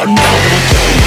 for now.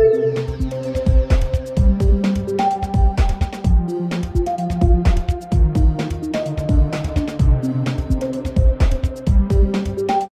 Thank you.